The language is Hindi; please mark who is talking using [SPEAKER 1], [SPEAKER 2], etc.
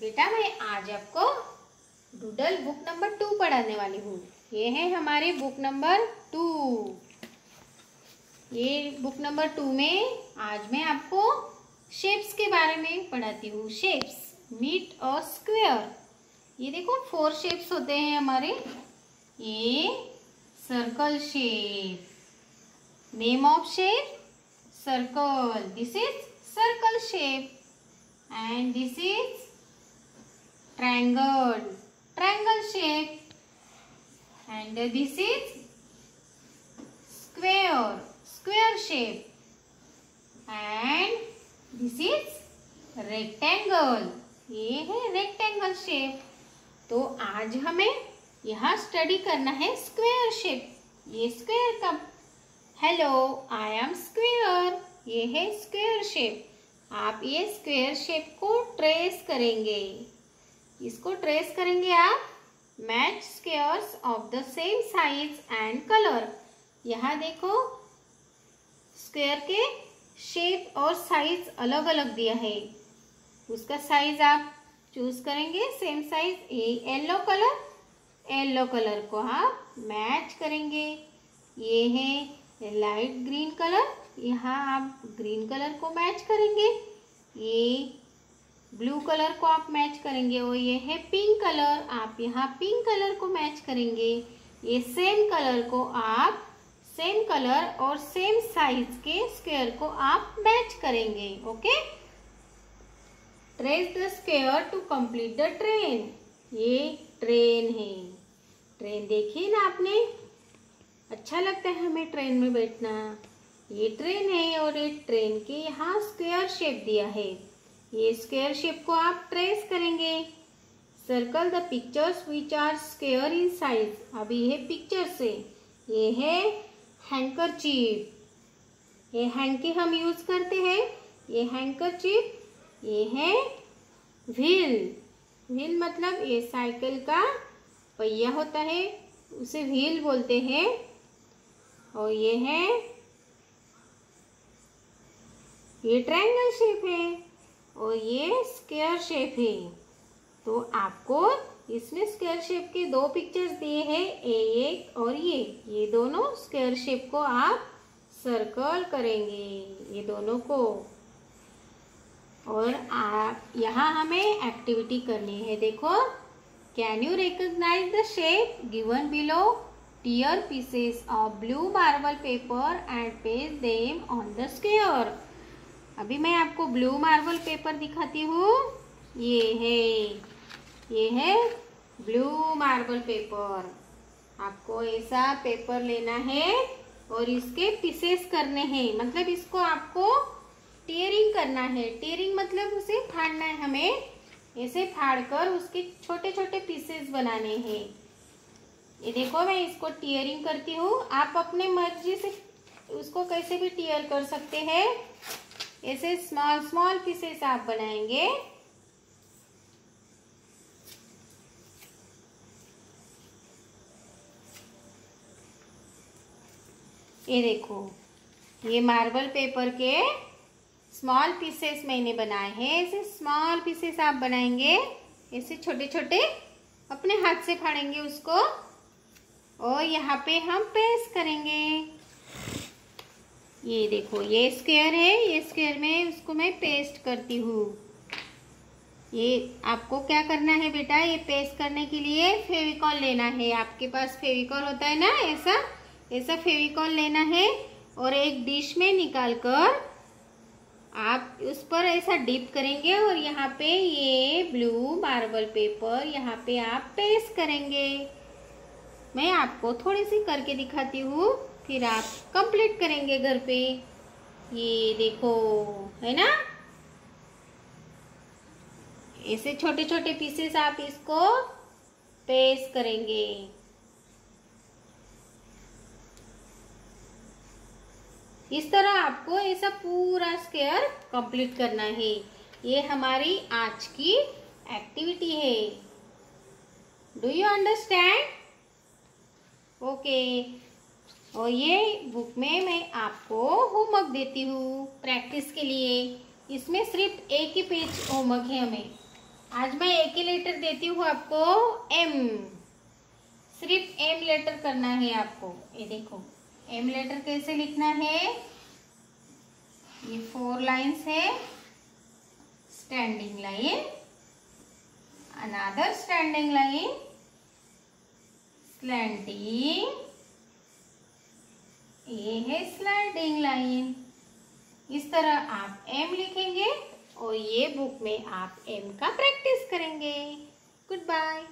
[SPEAKER 1] बेटा, मैं आज आपको डूडल बुक नंबर टू पढ़ाने वाली हूँ। ये है हमारे बुक नंबर टू ये बुक नंबर टू में आज मैं आपको शेप्स के बारे में पढ़ाती हूँ। शेप्स मीट और स्क्वेयर ये देखो फोर शेप्स होते हैं हमारे। ये circle shape name of shape circle this is circle shape and this is triangle triangle shape and this is square square shape and this is rectangle ये है rectangle shape तो आज हमें यहाँ स्टडी करना है स्क्वेयर शेप ये स्क्वेयर का हेलो आई एम स्क्वेयर ये है स्क्वेयर शेप आप ये स्क्वेयर शेप को ट्रेस करेंगे इसको ट्रेस करेंगे आप. Match squares of the same size and colour यहाँ देखो स्क्वेयर के शेप और साइज़ अलग अलग दिया है. उसका साइज़ आप चूज़ करेंगे. सेम साइज़ ये येलो कलर येलो कलर को आप मैच करेंगे. ये है लाइट ग्रीन कलर यहाँ आप ग्रीन कलर को मैच करेंगे. ये ब्लू कलर को आप मैच करेंगे और ये है पिंक कलर। आप यहाँ पिंक कलर को मैच करेंगे। ये सेम कलर को आप सेम कलर और सेम साइज़ के स्क्वेयर को आप मैच करेंगे, okay? Trace the square to complete the train ये ट्रेन है। ट्रेन देखिए ना आपने? अच्छा लगता है हमें ट्रेन में बैठना। ये ट्रेन है और ये ट्रेन के यहाँ स्क्वायर शेप दिया है। ये स्क्वेयर शेप को आप ट्रेस करेंगे। Circle the pictures which are square in size अभी ये पिक्चर से। ये है हैंकर चिप ये हैंकी हम यूज़ करते हैं। ये हैंकर चिप ये है व्हील व्हील मतलब ये साइकिल का पहिया होता है। उसे व्हील बोलते हैं। और ये है, ये ट्रायंगल शेप है। और ये स्क्वायर शेप है। तो आपको इसमें स्क्वायर शेप के दो पिक्चर्स दिए हैं ए एक और ये। ये दोनों स्क्वायर शेप को आप सर्कल करेंगे, ये दोनों को। और आप, यहाँ हमें एक्टिविटी करनी है। देखो can you recognise the shape given below tear pieces of blue marble paper and paste them on the square अभी मैं आपको ब्लू मार्बल पेपर दिखाती हूँ। ये है ये है ब्लू मार्बल पेपर आपको ऐसा पेपर लेना है और इसके पीसेस करने हैं। मतलब इसको आपको टेयरिंग करना है। टेयरिंग मतलब उसे फाड़ना है हमें। ऐसे फाड़ कर उसके छोटे छोटे पीसेस बनाने हैं। ये देखो, मैं इसको टीयरिंग करती हूँ। आप अपने मर्ज़ी से उसको कैसे भी टीयर कर सकते हैं। ऐसे स्मॉल स्मॉल पीसेस आप बनाएँगे। ये देखो, ये मार्बल पेपर के स्मॉल पीसेस मैंने बनाए हैं। ऐसे स्मॉल पीसेस आप बनाएँगे। ऐसे छोटे छोटे अपने हाथ से फाड़ेंगे उसको। और यहाँ पे हम पेस्ट करेंगे। ये देखो, ये स्क्वायर है, ये स्क्वायर में उसको मैं पेस्ट करती हूँ। ये आपको क्या करना है बेटा? ये पेस्ट करने के लिए फेविकॉल लेना है। आपके पास फेविकॉल होता है ना ऐसा? ऐसा फेविकॉल लेना है और एक डिश में निकाल कर आप उस पर ऐसा डिप करेंगे और यहाँ पे ये ब्लू मार्बल पेपर यहाँ पे आप पेस्ट करेंगे। मैं आपको थोड़ी सी करके दिखाती हूँ। फिर आप कंप्लीट करेंगे घर पे। ये देखो, है ना? ऐसे छोटे छोटे पीसेस आप इसको पेस्ट करेंगे। इस तरह आपको ऐसा पूरा स्केयर कंप्लीट करना है। ये हमारी आज की एक्टिविटी है। डू यू अंडरस्टैंड ओके और ये बुक में मैं आपको होमवर्क देती हूँ प्रैक्टिस के लिए। इसमें सिर्फ़ एक ही पेज होमवर्क है हमें। आज मैं एक ही लेटर देती हूँ आपको एम सिर्फ़ एम लेटर करना है आपको। ये देखो एम लेटर कैसे लिखना है? ये फोर लाइन्स है। Standing line another standing line slanting ये है स्लाइडिंग लाइन इस तरह आप एम लिखेंगे और ये बुक में आप एम का प्रैक्टिस करेंगे. Good bye